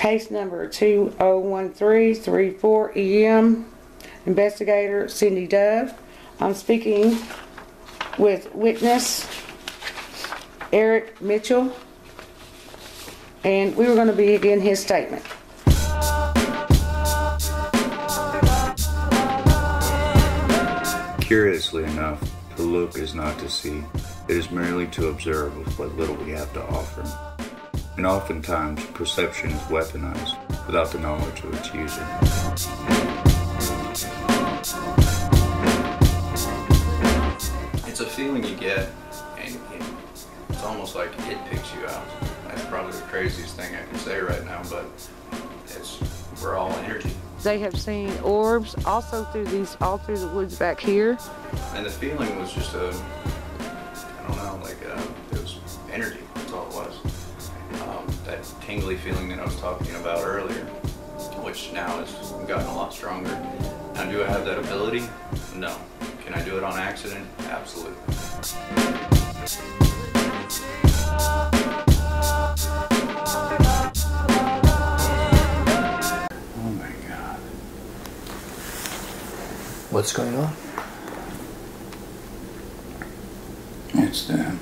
Case number 201334 EM, investigator Cindy Dove. I'm speaking with witness Eric Mitchell, and we were going to begin his statement. Curiously enough, to look is not to see. It is merely to observe what little we have to offer. And oftentimes, perception is weaponized without the knowledge of its user. It's a feeling you get, and, and it's almost like it picks you out. That's probably the craziest thing I can say right now, but it's we're all energy, They have seen orbs also through these, all through the woods back here. and the feeling was just a, I don't know, like uh it was energy. That's all it was. Um, that tingly feeling that I was talking about earlier, which now has gotten a lot stronger. Now, do I have that ability? No. Can I do it on accident? Absolutely. Oh my god. What's going on? It's them.